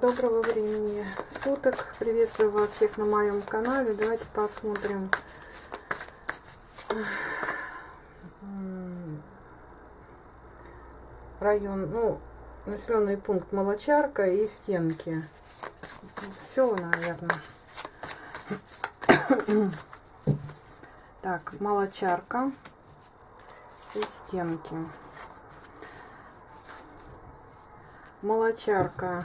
Доброго времени суток. Приветствую вас всех на моем канале. Давайте посмотрим район, ну, населенный пункт Молочарка и Стенки. Все, наверное. Так, Молочарка и Стенки. Молочарка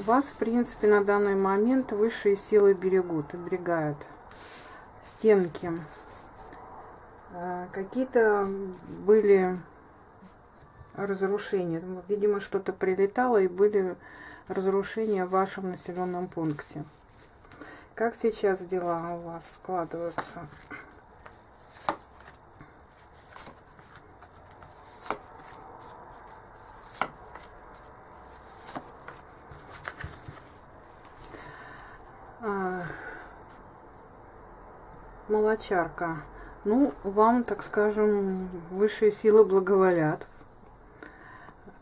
вас, в принципе, на данный момент высшие силы берегут, оберегают. Стенки. А, какие-то были разрушения. Видимо, что-то прилетало и были разрушения в вашем населенном пункте. Как сейчас дела у вас складываются? Молочарка. Ну, вам, так скажем, высшие силы благоволят.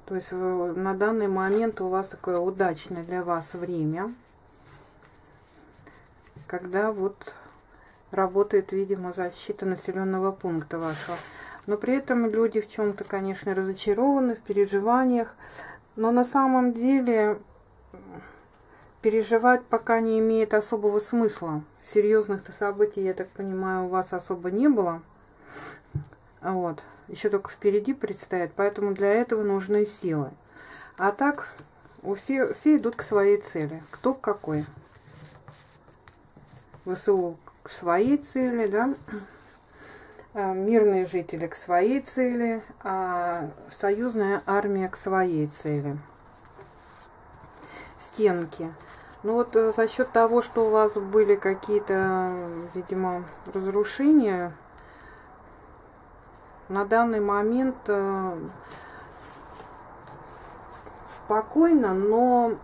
То есть на данный момент у вас такое удачное для вас время, когда вот работает, видимо, защита населенного пункта вашего. Но при этом люди в чем-то, конечно, разочарованы, в переживаниях. Но на самом деле переживать пока не имеет особого смысла. Серьезных-то событий, я так понимаю, у вас особо не было. Вот. Еще только впереди предстоит, поэтому для этого нужны силы. А так, у все, все идут к своей цели. Кто какой. ВСУ к своей цели, да, а мирные жители к своей цели, а союзная армия к своей цели. Стенки. Ну вот э, за счет того, что у вас были какие-то, видимо, разрушения, на данный момент э, спокойно, но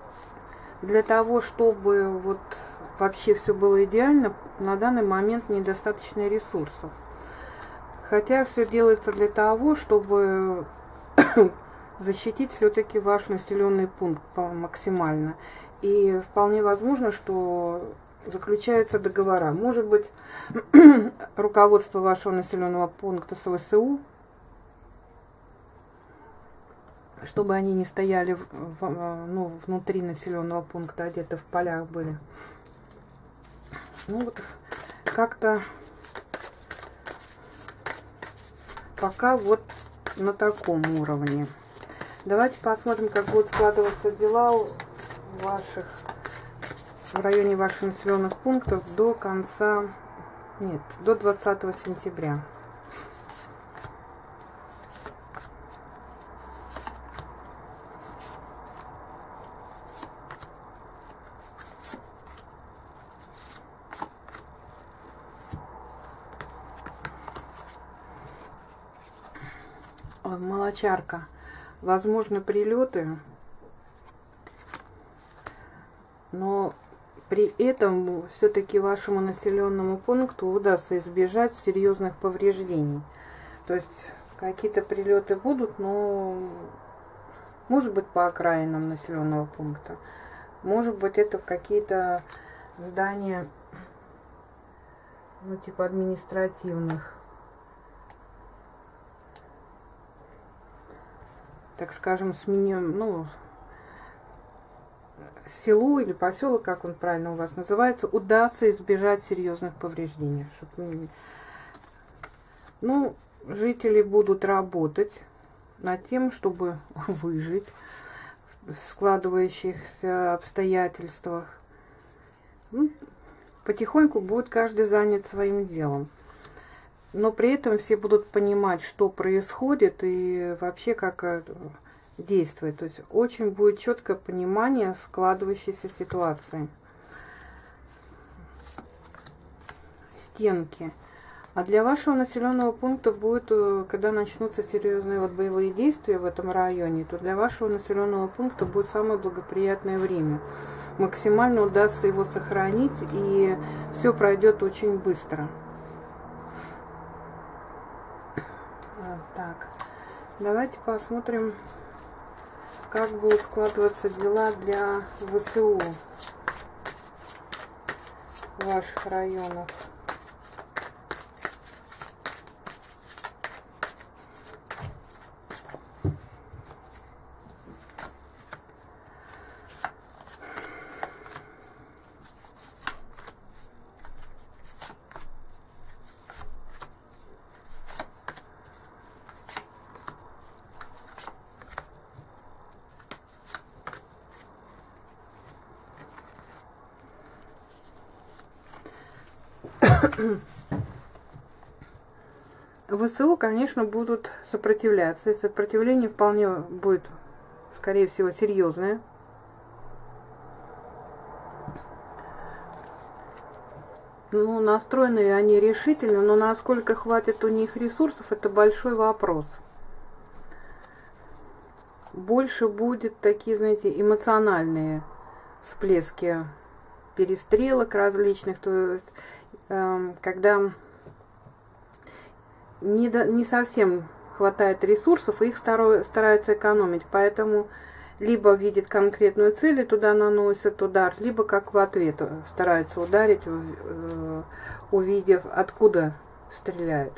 для того, чтобы вот вообще все было идеально, на данный момент недостаточно ресурсов. Хотя все делается для того, чтобы защитить все-таки ваш населенный пункт максимально. И вполне возможно, что заключаются договора. Может быть, руководство вашего населенного пункта с ВСУ, чтобы они не стояли в, ну, внутри населенного пункта, а где-то в полях были. Ну вот, как-то пока вот на таком уровне. Давайте посмотрим, как будут складываться дела ваших, в районе ваших населенных пунктов до конца, нет, до 20 сентября. Молочарка. Возможно, прилеты но при этом все-таки вашему населенному пункту удастся избежать серьезных повреждений. То есть какие-то прилеты будут, но может быть по окраинам населенного пункта. Может быть это какие-то здания, ну типа административных. Так скажем, сменим, ну, селу или поселок, как он правильно у вас называется, удастся избежать серьезных повреждений. Чтобы... Ну, жители будут работать над тем, чтобы выжить в складывающихся обстоятельствах. Ну, потихоньку будет каждый занят своим делом. Но при этом все будут понимать, что происходит и вообще как э, действовать. То есть очень будет четкое понимание складывающейся ситуации. Стенки. А для вашего населенного пункта будет, э, когда начнутся серьезные вот боевые действия в этом районе, то для вашего населенного пункта будет самое благоприятное время. Максимально удастся его сохранить, и все пройдет очень быстро. Так, давайте посмотрим как будут складываться дела для ВСУ ваших районах. ВСУ, конечно, будут сопротивляться. И сопротивление вполне будет, скорее всего, серьезное. Ну, настроены они решительно, но насколько хватит у них ресурсов, это большой вопрос. Больше будет такие, знаете, эмоциональные всплески перестрелок различных, то есть, когда не, до, не совсем хватает ресурсов, и их старо, стараются экономить. Поэтому либо видит конкретную цель и туда наносят удар, либо как в ответ стараются ударить, э, увидев, откуда стреляет.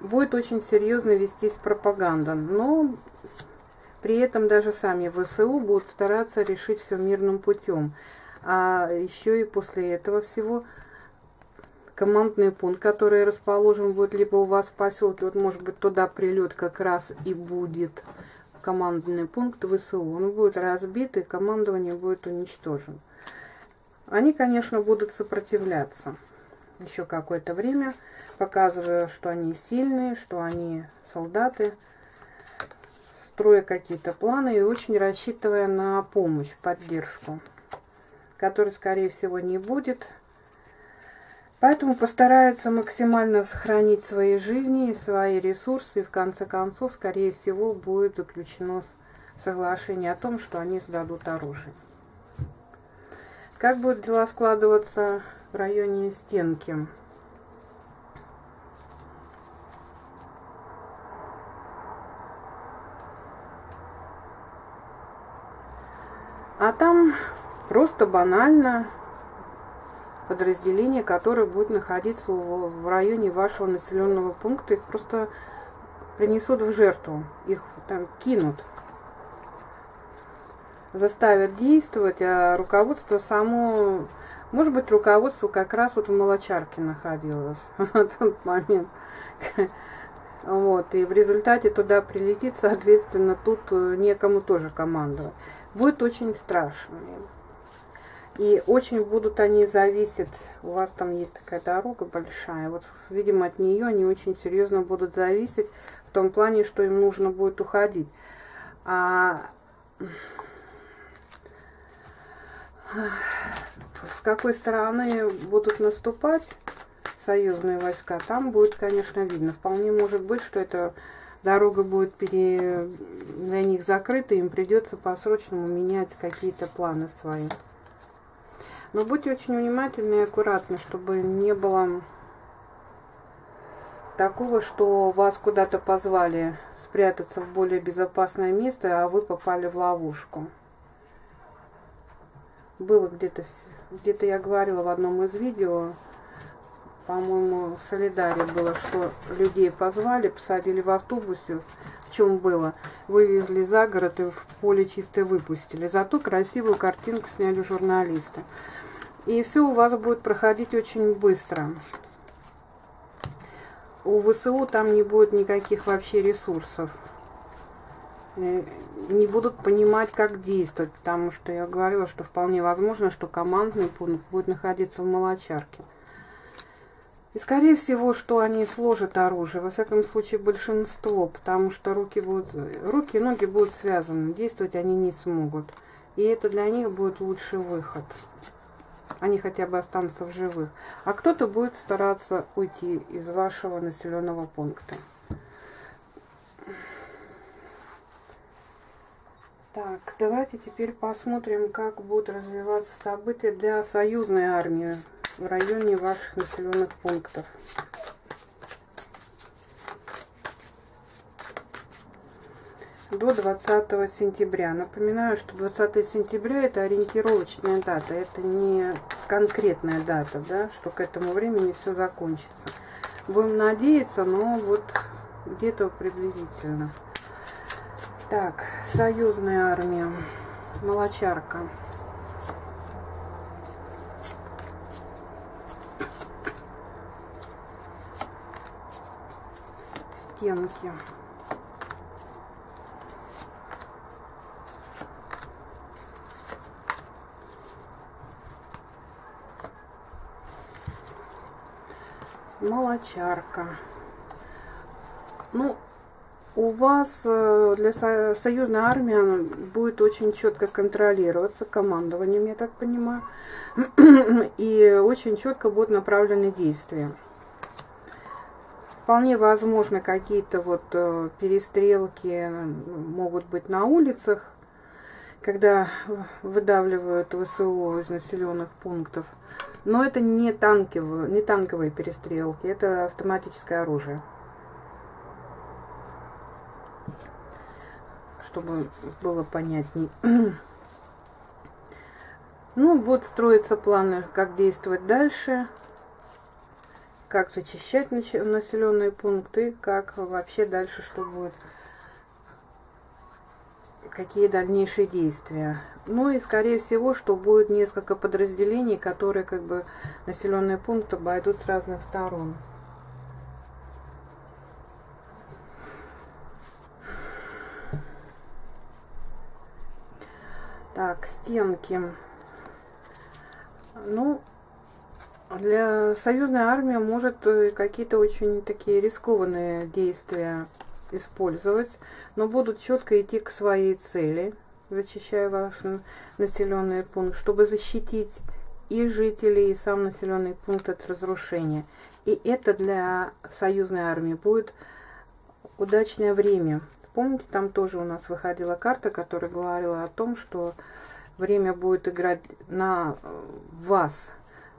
Будет очень серьезно вестись пропаганда, но при этом даже сами ВСУ будут стараться решить все мирным путем. А еще и после этого всего командный пункт, который расположен будет либо у вас в поселке, вот может быть туда прилет как раз и будет командный пункт ВСУ. Он будет разбит и командование будет уничтожен. Они, конечно, будут сопротивляться еще какое-то время, показывая, что они сильные, что они солдаты, строя какие-то планы и очень рассчитывая на помощь, поддержку которой, скорее всего, не будет. Поэтому постараются максимально сохранить свои жизни и свои ресурсы. И в конце концов, скорее всего, будет заключено соглашение о том, что они сдадут оружие. Как будут дела складываться в районе стенки? А там Просто банально подразделение, которое будет находиться в районе вашего населенного пункта, их просто принесут в жертву, их там кинут, заставят действовать, а руководство само, может быть, руководство как раз вот в Молочарке находилось на тот момент. Вот, и в результате туда прилетит, соответственно, тут некому тоже командовать. Будет очень страшно. И очень будут они зависеть, у вас там есть такая дорога большая, вот, видимо, от нее они очень серьезно будут зависеть в том плане, что им нужно будет уходить. А с какой стороны будут наступать союзные войска, там будет, конечно, видно. Вполне может быть, что эта дорога будет пере... для них закрыта, им придется по-срочному менять какие-то планы свои. Но будьте очень внимательны и аккуратны, чтобы не было такого, что вас куда-то позвали спрятаться в более безопасное место, а вы попали в ловушку. Было где-то, где-то я говорила в одном из видео, по-моему, в Солидаре было, что людей позвали, посадили в автобусе, в чем было, вывезли за город и в поле чисто выпустили. Зато красивую картинку сняли журналисты. И все у вас будет проходить очень быстро. У ВСУ там не будет никаких вообще ресурсов. Э, не будут понимать, как действовать, потому что я говорила, что вполне возможно, что командный пункт будет находиться в Молочарке. И скорее всего, что они сложат оружие, во всяком случае большинство, потому что руки будут, руки и ноги будут связаны, действовать они не смогут. И это для них будет лучший выход они хотя бы останутся в живых. А кто-то будет стараться уйти из вашего населенного пункта. Так, давайте теперь посмотрим, как будут развиваться события для союзной армии в районе ваших населенных пунктов. До 20 сентября. Напоминаю, что 20 сентября это ориентировочная дата, это не конкретная дата, да, что к этому времени все закончится. Будем надеяться, но вот где-то приблизительно. Так, союзная армия, молочарка. Стенки. Молочарка. Ну, у вас э, для со союзной армии будет очень четко контролироваться командованием, я так понимаю, и очень четко будут направлены действия. Вполне возможно, какие-то вот э, перестрелки могут быть на улицах, когда выдавливают ВСУ из населенных пунктов. Но это не танковые, не танковые перестрелки, это автоматическое оружие. Чтобы было понятней. Ну, будут строиться планы, как действовать дальше, как зачищать населенные пункты, как вообще дальше что будет какие дальнейшие действия. Ну и, скорее всего, что будет несколько подразделений, которые как бы населенные пункты обойдут с разных сторон. Так, стенки. Ну, для союзной армии может э, какие-то очень такие рискованные действия использовать, но будут четко идти к своей цели, зачищая ваш населенный пункт, чтобы защитить и жителей, и сам населенный пункт от разрушения. И это для союзной армии будет удачное время. Помните, там тоже у нас выходила карта, которая говорила о том, что время будет играть на вас.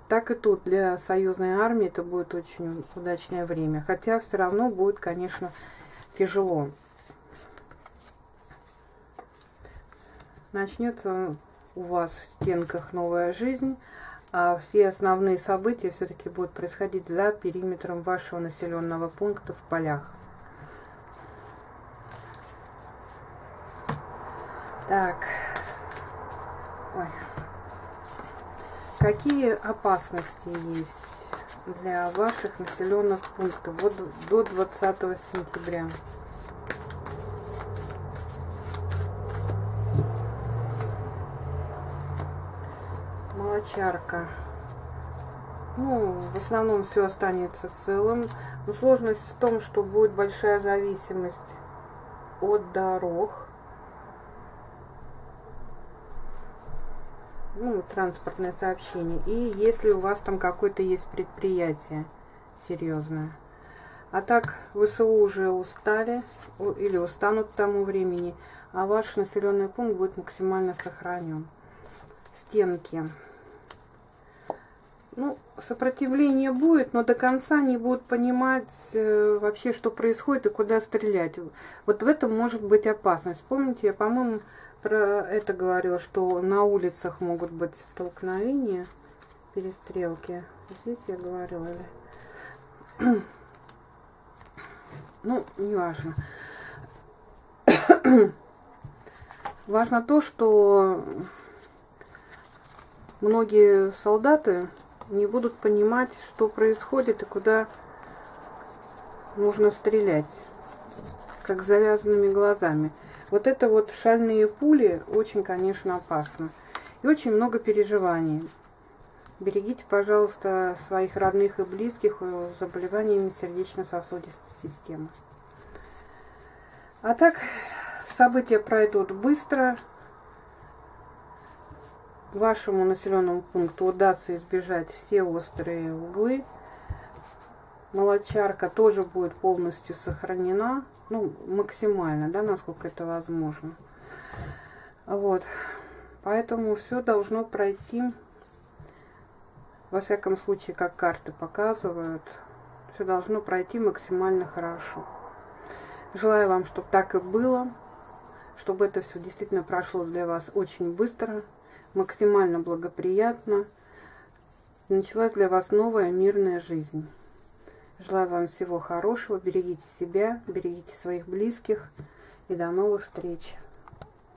Так и тут для союзной армии это будет очень удачное время. Хотя все равно будет, конечно, тяжело. Начнется у вас в стенках новая жизнь, а все основные события все-таки будут происходить за периметром вашего населенного пункта в полях. Так. Ой. Какие опасности есть? Для ваших населенных пунктов вот до 20 сентября. Молочарка. Ну, в основном все останется целым. Но сложность в том, что будет большая зависимость от дорог. Ну, транспортное сообщение. И если у вас там какое-то есть предприятие серьезное. А так ВСУ уже устали или устанут к тому времени, а ваш населенный пункт будет максимально сохранен. Стенки. Ну, сопротивление будет, но до конца не будут понимать э, вообще, что происходит и куда стрелять. Вот в этом может быть опасность. Помните, я, по-моему, про это говорила, что на улицах могут быть столкновения, перестрелки. Здесь я говорила или... Ну, неважно. Важно то, что многие солдаты не будут понимать, что происходит и куда нужно стрелять, как завязанными глазами. Вот это вот шальные пули очень, конечно, опасно. И очень много переживаний. Берегите, пожалуйста, своих родных и близких с заболеваниями сердечно-сосудистой системы. А так, события пройдут быстро. Вашему населенному пункту удастся избежать все острые углы. Молочарка тоже будет полностью сохранена ну, максимально, да, насколько это возможно. Вот. Поэтому все должно пройти, во всяком случае, как карты показывают, все должно пройти максимально хорошо. Желаю вам, чтобы так и было. чтобы это все действительно прошло для вас очень быстро, максимально благоприятно. Началась для вас новая мирная жизнь. Желаю вам всего хорошего, берегите себя, берегите своих близких и до новых встреч.